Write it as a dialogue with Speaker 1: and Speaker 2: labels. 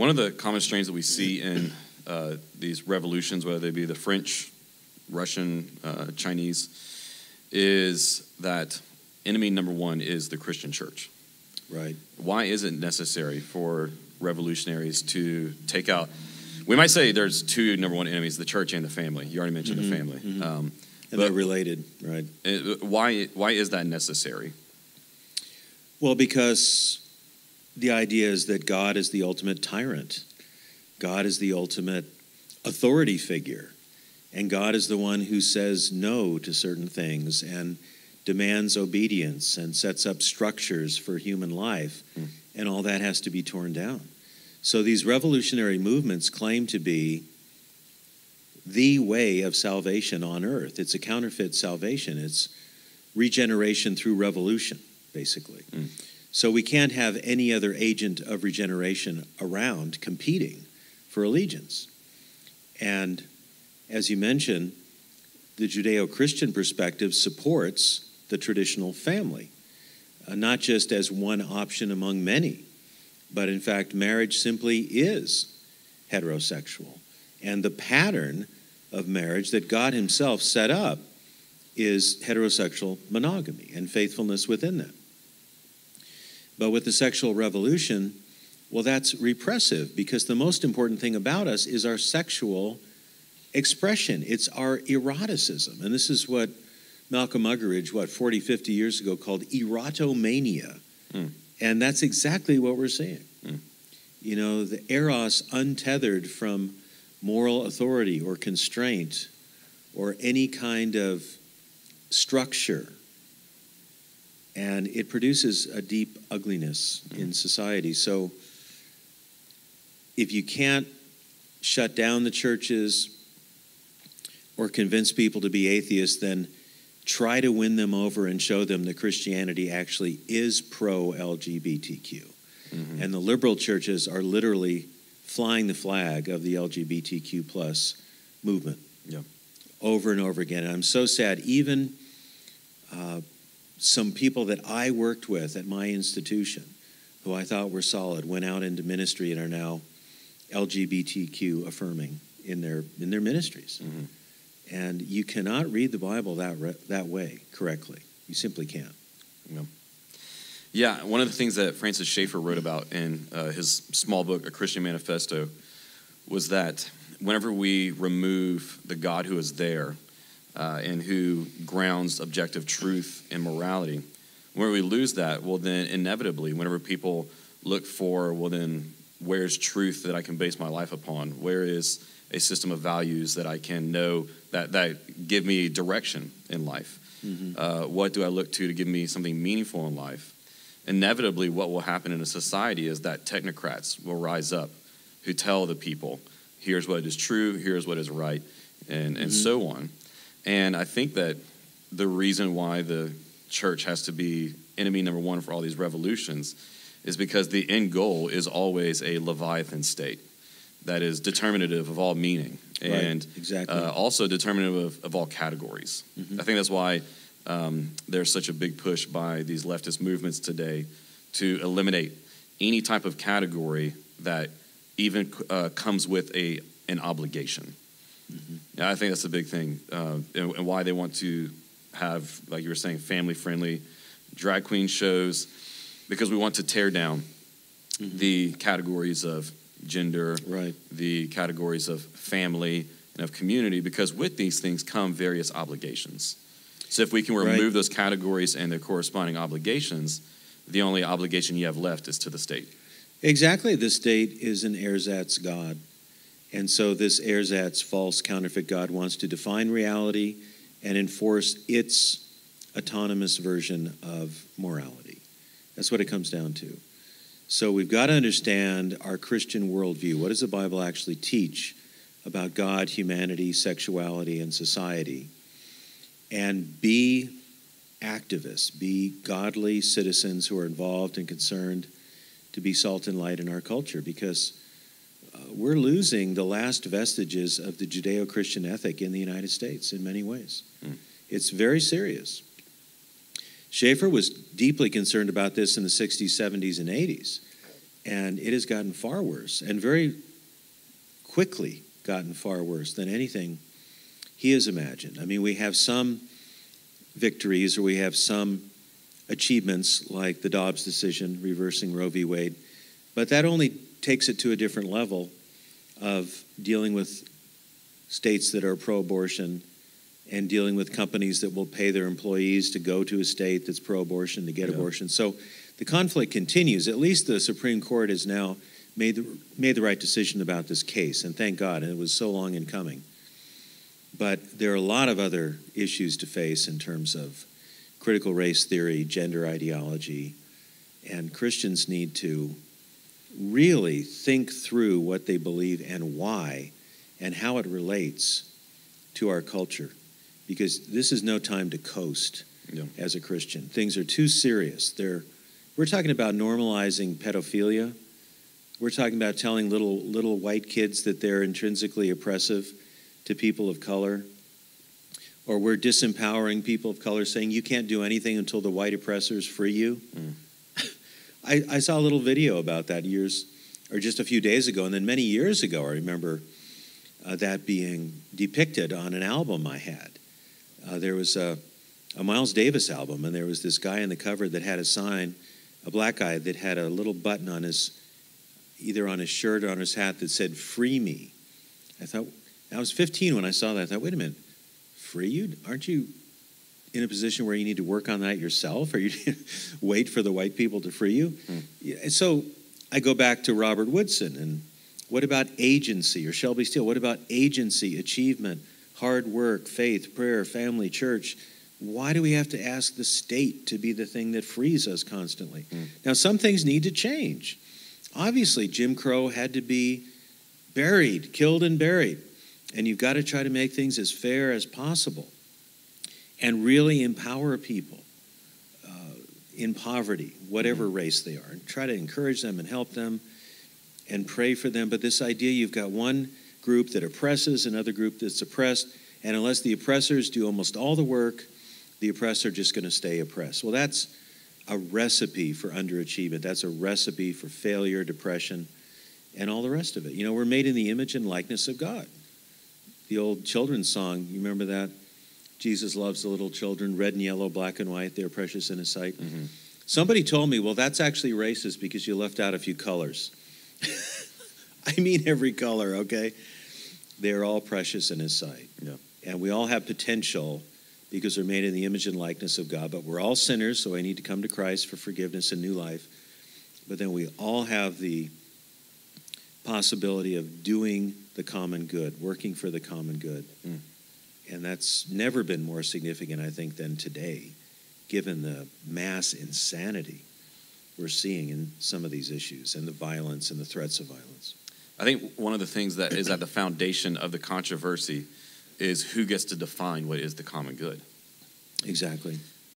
Speaker 1: One of the common strains that we see in uh, these revolutions, whether they be the French, Russian, uh, Chinese, is that enemy number one is the Christian church.
Speaker 2: Right.
Speaker 1: Why is it necessary for revolutionaries to take out? We might say there's two number one enemies: the church and the family. You already mentioned
Speaker 2: Mhm,
Speaker 1: the family.
Speaker 2: mhm.
Speaker 1: Um,
Speaker 2: And they're related, right?
Speaker 1: it- why? Why is that necessary?
Speaker 2: Well, because the idea is that God is the ultimate tyrant, God is the ultimate authority figure, and God is the one who says no to certain things and demands obedience and sets up structures for human life,
Speaker 1: Mm.
Speaker 2: and all that has to be torn down. So these revolutionary movements claim to be the way of salvation on earth. It's a counterfeit salvation. It's regeneration through revolution, basically.
Speaker 1: Mm.
Speaker 2: So we can't have any other agent of regeneration around competing for allegiance. And as you mentioned, the Judeo Christian perspective supports the traditional family, uh, not just as one option among many, but in fact, marriage simply is heterosexual. And the pattern of marriage that God Himself set up is heterosexual monogamy and faithfulness within that. But with the sexual revolution, well, that's repressive because the most important thing about us is our sexual expression. It's our eroticism. And this is what Malcolm Muggeridge, what, 40, 50 years ago, called erotomania.
Speaker 1: Mm.
Speaker 2: And that's exactly what we're seeing.
Speaker 1: Mm.
Speaker 2: You know, the eros untethered from moral authority or constraint or any kind of structure. And it produces a deep ugliness in society. So if you can't shut down the churches or convince people to be atheists, then try to win them over and show them that Christianity actually is pro LGBTQ.
Speaker 1: Mhm.
Speaker 2: And the liberal churches are literally flying the flag of the LGBTQ plus movement
Speaker 1: Yeah.
Speaker 2: over and over again. And I'm so sad. Even uh, some people that I worked with at my institution, who I thought were solid, went out into ministry and are now LGBTQ affirming in their in their ministries.
Speaker 1: Mhm.
Speaker 2: And you cannot read the Bible that re- that way correctly. You simply can't.
Speaker 1: Yeah, one of the things that Francis Schaeffer wrote about in uh, his small book, A Christian Manifesto, was that whenever we remove the God who is there uh, and who grounds objective truth and morality, when we lose that, well, then inevitably, whenever people look for, well, then where's truth that I can base my life upon? Where is a system of values that I can know that, that give me direction in life? Uh, what do I look to to give me something meaningful in life? Inevitably, what will happen in a society is that technocrats will rise up who tell the people, here's what is true, here's what is right, and, and so on. And I think that the reason why the church has to be enemy number one for all these revolutions is because the end goal is always a Leviathan state that is determinative of all meaning
Speaker 2: Right,
Speaker 1: and
Speaker 2: exactly.
Speaker 1: uh, also determinative of, of all categories.
Speaker 2: Mhm.
Speaker 1: I think that's why um, there's such a big push by these leftist movements today to eliminate any type of category that even uh, comes with a an obligation. Yeah, I think that's a big thing, uh, and, and why they want to have, like you were saying, family friendly drag queen shows, because we want to tear down the categories of gender,
Speaker 2: Right.
Speaker 1: the categories of family and of community, because with these things come various obligations. So if we can
Speaker 2: Right.
Speaker 1: remove those categories and their corresponding obligations, the only obligation you have left is to the state.
Speaker 2: Exactly. The state is an ersatz God. And so this ersatz false counterfeit God wants to define reality and enforce its autonomous version of morality. That's what it comes down to. So we've got to understand our Christian worldview. What does the Bible actually teach about God, humanity, sexuality, and society? And be activists, be godly citizens who are involved and concerned to be salt and light in our culture because we're losing the last vestiges of the Judeo Christian ethic in the United States in many ways.
Speaker 1: Mm.
Speaker 2: It's very serious. Schaeffer was deeply concerned about this in the 60s, 70s, and 80s. And it has gotten far worse, and very quickly gotten far worse than anything he has imagined. I mean, we have some victories or we have some achievements like the Dobbs decision reversing Roe v. Wade, but that only takes it to a different level of dealing with states that are pro abortion and dealing with companies that will pay their employees to go to a state that's pro abortion to get yeah. abortion. So the conflict continues. At least the Supreme Court has now made the, made the right decision about this case, and thank God, and it was so long in coming. But there are a lot of other issues to face in terms of critical race theory, gender ideology, and Christians need to really think through what they believe and why and how it relates to our culture because this is no time to coast yeah. as a Christian. Things are too serious. They're, we're talking about normalizing pedophilia. We're talking about telling little little white kids that they're intrinsically oppressive to people of color. Or we're disempowering people of color, saying you can't do anything until the white oppressors free you. Mm. I, I saw a little video about that years, or just a few days ago, and then many years ago, I remember uh, that being depicted on an album I had uh, there was a, a Miles Davis album, and there was this guy on the cover that had a sign, a black guy that had a little button on his, either on his shirt or on his hat that said "Free Me." I thought I was 15 when I saw that. I thought, wait a minute, free you? Aren't you in a position where you need to work on that yourself, or you wait for the white people to free you? Mm. So I go back to Robert Woodson and what about agency or Shelby Steele? What about agency, achievement, hard work, faith, prayer, family, church. Why do we have to ask the state to be the thing that frees us constantly? Mm. Now, some things need to change. Obviously, Jim Crow had to be buried, killed and buried. And you've got to try to make things as fair as possible and really empower people uh, in poverty, whatever mm. race they are, and try to encourage them and help them and pray for them. But this idea you've got one group that oppresses, another group that's oppressed. And unless the oppressors do almost all the work, the oppressed are just going to stay oppressed. Well, that's a recipe for underachievement. That's a recipe for failure, depression, and all the rest of it. You know, we're made in the image and likeness of God. The old children's song, you remember that? Jesus loves the little children, red and yellow, black and white, they're precious in his sight. Mm-hmm. Somebody told me, well, that's actually racist because you left out a few colors. I mean every color, okay? They're all precious in His sight. Yeah. And we all have potential because we're made in the image and likeness of God, but we're all sinners, so I need to come to Christ for forgiveness and new life. But then we all have the possibility of doing the common good, working for the common good. Mm. And that's never been more significant, I think, than today, given the mass insanity we're seeing in some of these issues and the violence and the threats of violence.
Speaker 1: I think one of the things that is at the foundation of the controversy is who gets to define what is the common good.
Speaker 2: Exactly.